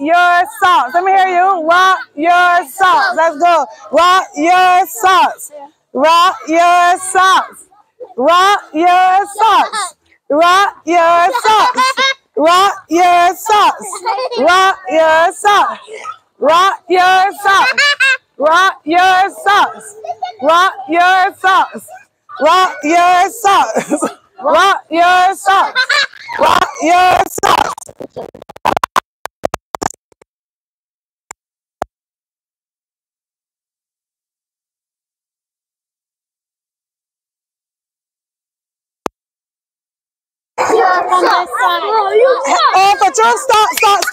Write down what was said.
your socks. Let me hear you. Rock your socks. Let's go. Rock your socks. Rock your socks. Rock your socks. Rock your socks. Rock your socks. Rock your socks. Rock your socks. Rock your socks. Rock your socks. Rock your socks. Rock your socks. Rock your socks. on this side. Oh, for stop. Stop, stop, stop.